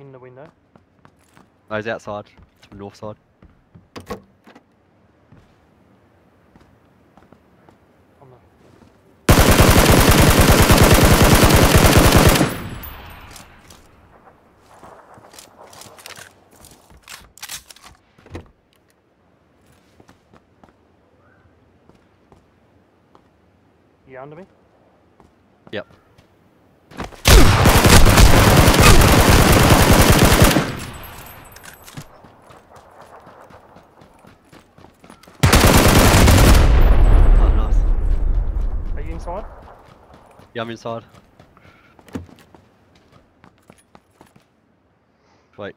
in the window. No, he's outside, to the north side. You under me? Yep. inside? Yeah, I'm inside. Wait,